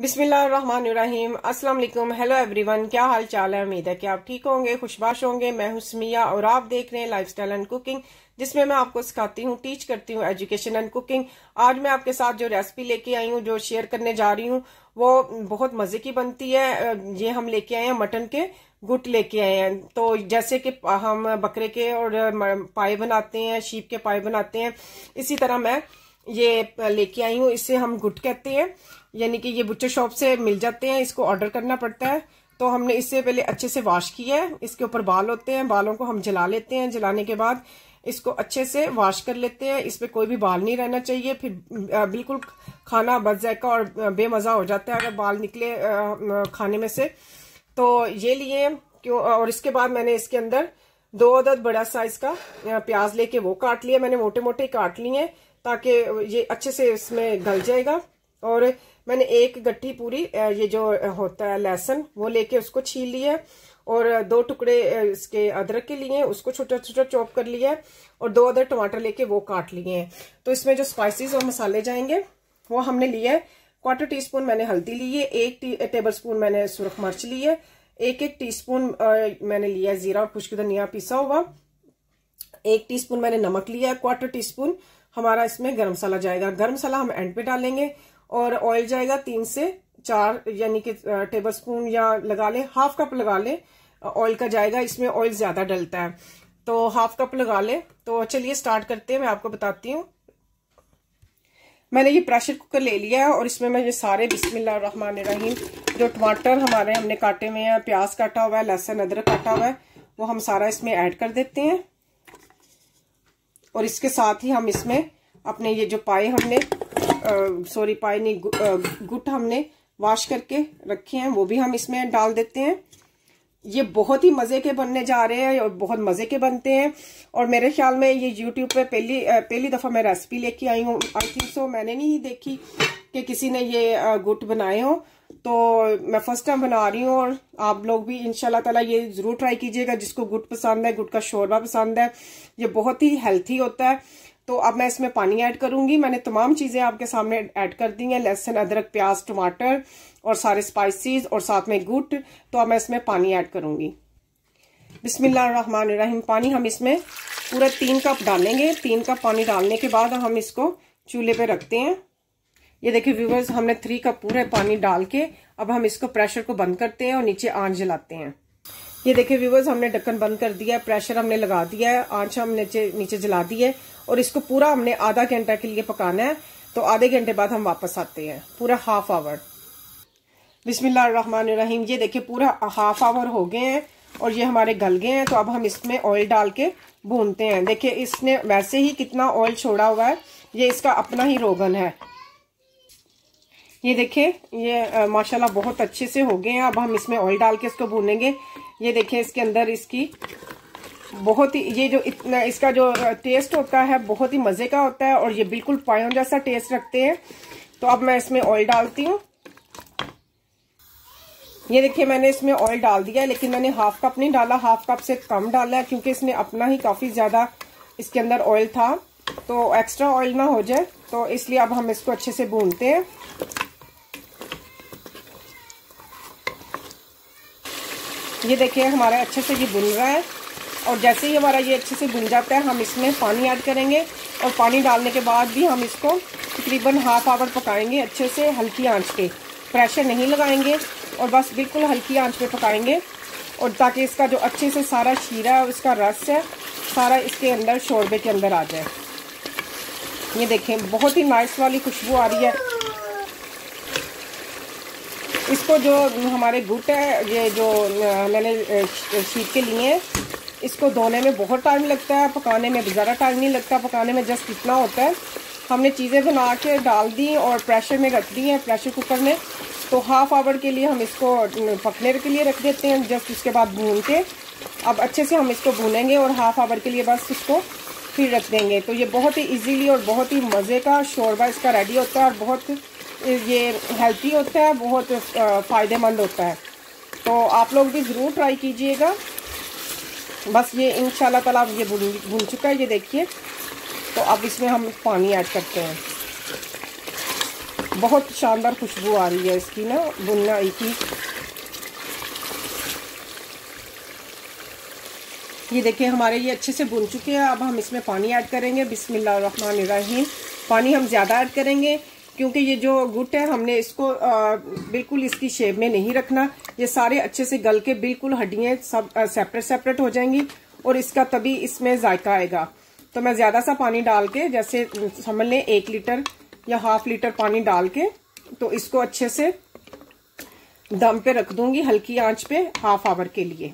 बिस्मिल्लाहिर्रहमानिर्रहीम। अस्सलाम hello everyone, क्या हाल चाल है? उम्मीद है कि आप ठीक होंगे, खुशबाश होंगे। मैं हूँ समिया और आप देख रहे हैं लाइफस्टाइल एंड कुकिंग जिसमें मैं आपको सिखाती हूँ टीच करती हूँ एजुकेशन एंड कुकिंग आज मैं आपके साथ जो रेसिपी लेके आई हूँ, जो शेयर करने जा रही हूँ, वो बहुत मज़े की बनती है। ये हम लेके आए हैं मटन के गुट लेके आए हैं। तो जैसे कि हम बकरे के और पाए बनाते हैं शीप के पाए बनाते हैं, इसी तरह मैं ये लेके आई हूँ, इसे हम गुट कहते हैं। यानी कि ये बुच्चे शॉप से मिल जाते हैं, इसको ऑर्डर करना पड़ता है। तो हमने इससे पहले अच्छे से वॉश किया है। इसके ऊपर बाल होते हैं, बालों को हम जला लेते हैं। जलाने के बाद इसको अच्छे से वॉश कर लेते हैं। इस पर कोई भी बाल नहीं रहना चाहिए। फिर बिल्कुल खाना बच जाएगा और बेमज़ा हो जाता है अगर बाल निकले खाने में से। तो ये लिए क्यों, और इसके बाद मैंने इसके अंदर दो अदद बड़ा साइज़ का प्याज लेके वो काट लिया। मैंने मोटे मोटे काट लिए ताकि ये अच्छे से इसमें गल जाएगा। और मैंने एक गट्ठी पूरी ये जो होता है लहसुन, वो लेके उसको छील लिया और दो टुकड़े इसके अदरक के लिए, उसको छोटा छोटा चॉप कर लिया और दो अदर टमाटर लेके वो काट लिए हैं। तो इसमें जो स्पाइसेस और मसाले जाएँगे, वो हमने लिया है। क्वार्टर टी स्पून मैंने हल्दी ली है, एक टेबल स्पून मैंने सुरख मिर्च ली है। एक एक टीस्पून मैंने लिया है जीरा और खुश्क धनिया पिसा हुआ। एक टीस्पून मैंने नमक लिया है क्वार्टर टी स्पून हमारा इसमें गर्म मसाला जाएगा। गर्म मसाला हम एंड पे डालेंगे और ऑयल जाएगा तीन से चार, यानी कि टेबल स्पून या लगा लें हाफ़ कप लगा ले ऑयल का जाएगा। इसमें ऑयल ज़्यादा डलता है। तो हाफ़ कप लगा ले। तो चलिए स्टार्ट करते हैं। मैं आपको बताती हूँ। मैंने ये प्रेशर कुकर ले लिया है और इसमें मैं ये सारे रहीम जो टमाटर हमारे हमने काटे हुए हैं, प्याज काटा हुआ है, लहसुन, अदरक काटा हुआ है, वो हम सारा इसमें ऐड कर देते हैं। और इसके साथ ही हम इसमें अपने ये जो पाए हमने सॉरी पाए नहीं गुट हमने वॉश करके रखे हैं, वो भी हम इसमें डाल देते हैं। ये बहुत ही मज़े के बनने जा रहे हैं और बहुत मज़े के बनते हैं। और मेरे ख्याल में ये यूट्यूब पे पहली पहली दफ़ा मैं रेसिपी लेके आई हूँ। आई थिंक सो मैंने नहीं देखी कि किसी ने ये गुट बनाए हो। तो मैं फ़र्स्ट टाइम बना रही हूँ और आप लोग भी इनशाला ताला ये ज़रूर ट्राई कीजिएगा, जिसको गुट पसंद है गुट का शोरबा पसंद है, ये बहुत ही हेल्थी होता है। तो अब मैं इसमें पानी ऐड करूँगी। मैंने तमाम चीज़ें आपके सामने ऐड कर दी हैं, लहसुन, अदरक, प्याज, टमाटर और सारे स्पाइसेस और साथ में गुट तो अब मैं इसमें पानी ऐड करूँगी। बिस्मिल्लाहिर्रहमानिर्रहीम। पानी हम इसमें पूरा तीन कप डालेंगे। तीन कप पानी डालने के बाद हम इसको चूल्हे पे रखते हैं। ये देखिए व्यूवर्स हमने थ्री कप पूरे पानी डाल के अब हम इसको प्रेशर को बंद करते हैं और नीचे आँच जलाते हैं। ये देखिए व्यूवर्स हमने ढक्कन बंद कर दिया है प्रेशर हमने लगा दिया है, आँच हम नीचे नीचे जला दी है और इसको पूरा हमने आधा घंटा के लिए पकाना है तो आधे घंटे बाद हम वापस आते हैं। पूरा हाफ़ आवर बिस्मिल्लाहिर्रहमानिर्रहीम। ये देखिए पूरा हाफ़ आवर हो गए हैं और ये हमारे गल गए हैं तो अब हम इसमें ऑयल डाल के भूनते हैं। देखिए इसने वैसे ही कितना ऑयल छोड़ा हुआ है, ये इसका अपना ही रोगन है। ये देखिए, ये माशाल्लाह बहुत अच्छे से हो गए हैं। अब हम इसमें ऑयल डाल के इसको भूनेंगे। ये देखिए, इसके अंदर इसकी बहुत ही, ये जो इतना, इसका जो टेस्ट होता है, बहुत ही मज़े का होता है और ये बिल्कुल पायों जैसा टेस्ट रखते हैं। तो अब मैं इसमें ऑयल डालती हूँ। ये देखिए, मैंने इसमें ऑयल डाल दिया है, लेकिन मैंने हाफ़ कप नहीं डाला। हाफ़ कप से कम डाला है, क्योंकि इसमें अपना ही काफ़ी ज़्यादा इसके अंदर ऑयल था। तो एक्स्ट्रा ऑयल ना हो जाए तो इसलिए अब हम इसको अच्छे से भूनते हैं। ये देखिए, हमारा अच्छे से ये बुन रहा है। और जैसे ही हमारा ये अच्छे से बुन जाता है, हम इसमें पानी ऐड करेंगे। और पानी डालने के बाद भी हम इसको तकरीबन हाफ़ आवर पकाएँगे अच्छे से हल्की आँच पे। प्रेशर नहीं लगाएँगे और बस बिल्कुल हल्की आँच पे पकाएँगे। और ताकि इसका जो अच्छे से सारा शीरा इसका रस है, सारा इसके अंदर, शोरबे के अंदर आ जाए। ये देखें बहुत ही नाइस वाली खुशबू आ रही है। इसको जो हमारे है ये जो मैंने शीट के लिए हैं इसको धोने में बहुत टाइम लगता है, पकाने में ज़्यादा टाइम नहीं लगता, पकाने में जस्ट इतना होता है। हमने चीज़ें बना के डाल दी और प्रेशर में रख दी हैं प्रेशर कुकर में। तो हाफ़ आवर के लिए हम इसको पकने के लिए रख देते हैं, जस्ट उसके बाद भून के। अब अच्छे से हम इसको भूनेंगे और हाफ़ आवर के लिए बस इसको फिर रख देंगे। तो ये बहुत ही इजीली और बहुत ही मज़े का शोरबा इसका रेडी होता है और बहुत ये हेल्थी होता है, बहुत फ़ायदेमंद होता है। तो आप लोग भी ज़रूर ट्राई कीजिएगा। बस ये इन ताला ये भुन भुन चुका है, ये देखिए। तो अब इसमें हम पानी ऐड करते हैं। बहुत शानदार खुशबू आ रही है इसकी ना बुनाई की ये देखिए, हमारे ये अच्छे से बुन चुके हैं। अब हम इसमें पानी ऐड करेंगे। बिस्मिल्लाहिर्रहमानिर्रहीम पानी हम ज़्यादा ऐड करेंगे। क्योंकि ये जो गुट है हमने इसको आ, बिल्कुल इसकी शेप में नहीं रखना। ये सारे अच्छे से गल के बिल्कुल हड्डियाँ सब सेपरेट सेपरेट हो जाएँगी और इसका तभी इसमें जायका आएगा। तो मैं ज़्यादा सा पानी डाल के जैसे समझ लें एक लीटर या हाफ़ लीटर पानी डाल के तो इसको अच्छे से दम पे रख दूँगी हल्की आँच पे हाफ़ आवर के लिए।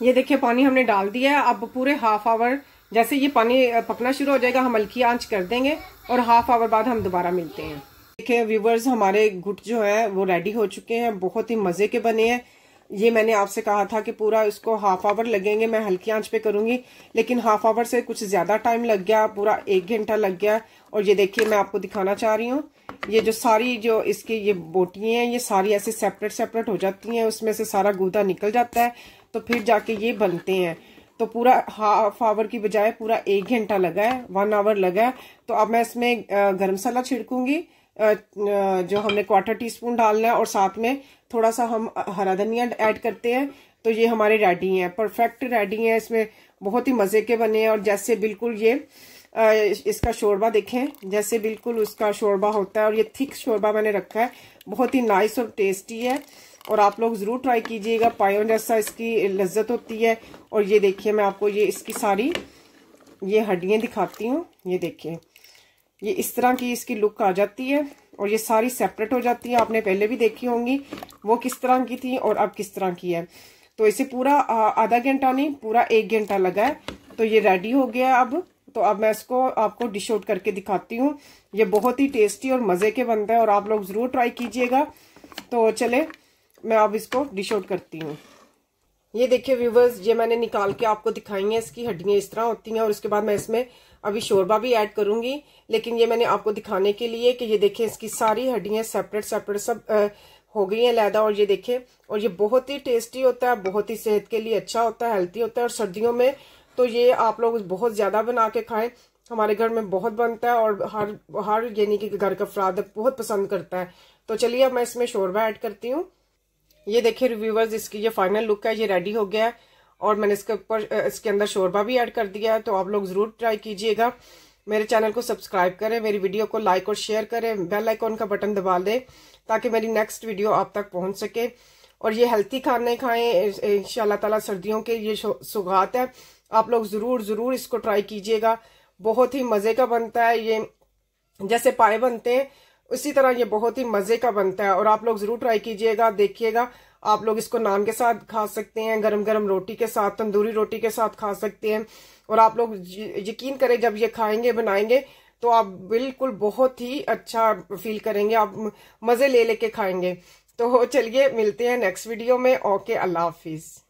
ये देखिए पानी हमने डाल दिया है। अब पूरे हाफ़ आवर जैसे ये पानी पकना शुरू हो जाएगा, हम हल्की आँच कर देंगे और हाफ़ आवर बाद हम दोबारा मिलते हैं। देखिए व्यूवर्स हमारे गुट जो है, वो रेडी हो चुके हैं, बहुत ही मज़े के बने हैं। ये मैंने आपसे कहा था कि पूरा इसको हाफ़ आवर लगेंगे, मैं हल्की आँच पे करूँगी, लेकिन हाफ़ आवर से कुछ ज़्यादा टाइम लग गया, पूरा एक घंटा लग गया। और ये देखिए, मैं आपको दिखाना चाह रही हूँ, ये जो सारी जो इसकी ये बोटियाँ हैं, ये सारी ऐसे सेपरेट सेपरेट हो जाती हैं, उसमें से सारा गूदा निकल जाता है तो फिर जाके ये बनते हैं। तो पूरा हाफ़ आवर की बजाय पूरा एक घंटा लगा है वन आवर लगा है। तो अब मैं इसमें गर्म मसाला छिड़कूँगी जो हमने क्वार्टर टी स्पून डालना है और साथ में थोड़ा सा हम हरा धनिया ऐड करते हैं। तो ये हमारे रेडी हैं परफेक्ट रेडी हैं इसमें। बहुत ही मज़े के बने हैं और जैसे बिल्कुल ये इसका शोरबा देखें, जैसे बिल्कुल उसका शोरबा होता है और ये थिक शोरबा मैंने रखा है। बहुत ही नाइस और टेस्टी है। और आप लोग ज़रूर ट्राई कीजिएगा। पायोन जैसा इसकी लज्जत होती है। और ये देखिए, मैं आपको ये इसकी सारी, ये हड्डियाँ दिखाती हूँ। ये देखिए, ये इस तरह की इसकी लुक आ जाती है। और ये सारी सेपरेट हो जाती है। आपने पहले भी देखी होंगी, वो किस तरह की थी और अब किस तरह की है। तो इसे पूरा आधा घंटा नहीं, पूरा एक घंटा लगा है। तो ये रेडी हो गया अब। तो अब मैं इसको आपको डिश आउट करके दिखाती हूँ। ये बहुत ही टेस्टी और मज़े के बनता है। और आप लोग ज़रूर ट्राई कीजिएगा। तो चले मैं अब इसको डिश आउट करती हूँ। ये देखिए व्यूवर्स ये मैंने निकाल के आपको दिखाई है इसकी हड्डियाँ इस तरह होती हैं और उसके बाद मैं इसमें अभी शोरबा भी ऐड करूँगी। लेकिन ये मैंने आपको दिखाने के लिए कि ये देखें इसकी सारी हड्डियाँ सेपरेट सेपरेट सब आ, हो गई हैं लैदा और ये देखें और ये बहुत ही टेस्टी होता है बहुत ही सेहत के लिए अच्छा होता है हेल्थी होता है और सर्दियों में तो ये आप लोग बहुत ज़्यादा बना के खाएँ। हमारे घर में बहुत बनता है और हर हर यानी कि घर का अफराद बहुत पसंद करता है। तो चलिए अब मैं इसमें शोरबा ऐड करती हूँ। ये देखिए रिव्यूवर्स इसकी ये फाइनल लुक है, ये रेडी हो गया है और मैंने इसके ऊपर इसके अंदर शोरबा भी ऐड कर दिया है तो आप लोग ज़रूर ट्राई कीजिएगा। मेरे चैनल को सब्सक्राइब करें, मेरी वीडियो को लाइक और शेयर करें बेल आइकॉन का बटन दबा दें ताकि मेरी नेक्स्ट वीडियो आप तक पहुँच सके। और ये हेल्थी खाने खाएँ इन ताला सर्दियों के ये सुगात है। आप लोग ज़रूर ज़रूर इसको ट्राई कीजिएगा। बहुत ही मज़े का बनता है ये। जैसे पाए बनते हैं उसी तरह ये बहुत ही मज़े का बनता है और आप लोग ज़रूर ट्राई कीजिएगा, देखिएगा। आप लोग इसको नान के साथ खा सकते हैं गरम गरम रोटी के साथ, तंदूरी रोटी के साथ खा सकते हैं। और आप लोग यकीन करें, जब ये खाएँगे, बनाएँगे तो आप बिल्कुल बहुत ही अच्छा फील करेंगे। आप मज़े ले लेके खाएँगे। तो चलिए, मिलते हैं नेक्स्ट वीडियो में। ओके, अल्लाह हाफिज़।